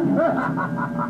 ¡Ja,